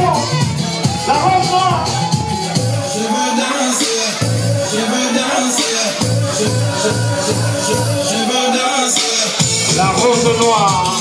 la renvoie. Je veux danser, je veux danser, je, je, je, je veux danser. La rose noire.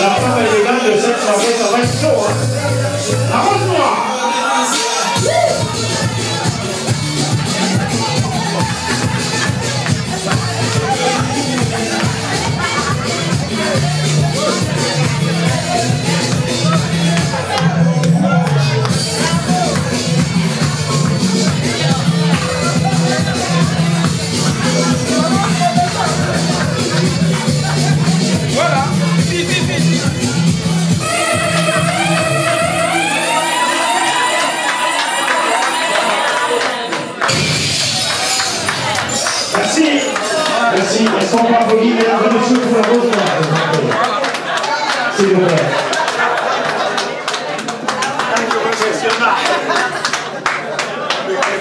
La femme de cette soirée, ça va chaud. Hein. Merci. Merci. Est-ce qu'on peut applaudir mesdames et messieurs pour la rose noire S'il vous plaît.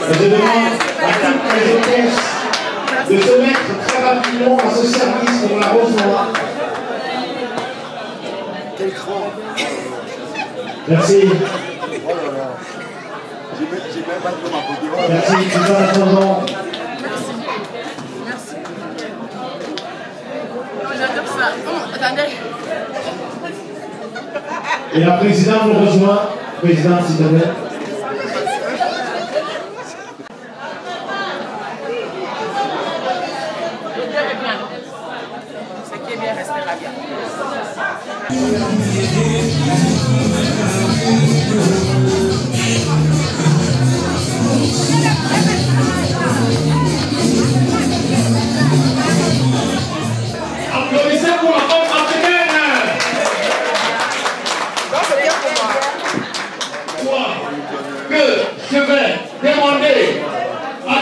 Je demande à toutes les hôtesses de se mettre très rapidement à ce service pour la rose noire. Quel cran Merci. Pas. Merci. Tout en attendant. Et la présidente nous rejoint. Présidente, s'il plaît. Ce qui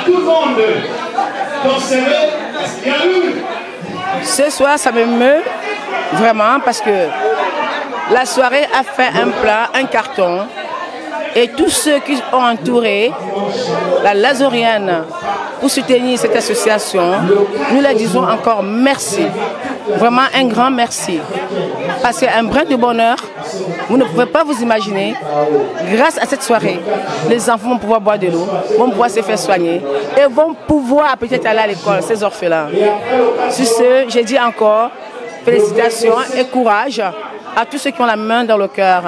tout le monde. Ce soir, ça me meut vraiment parce que la soirée a fait un plat, un carton. Et tous ceux qui ont entouré la Lazorienne pour soutenir cette association, nous leur disons encore merci. Vraiment un grand merci. Parce qu'un brin de bonheur, vous ne pouvez pas vous imaginer, grâce à cette soirée, les enfants vont pouvoir boire de l'eau, vont pouvoir se faire soigner et vont pouvoir peut-être aller à l'école, ces orphelins. Sur ce, j'ai dit encore félicitations et courage à tous ceux qui ont la main dans le cœur.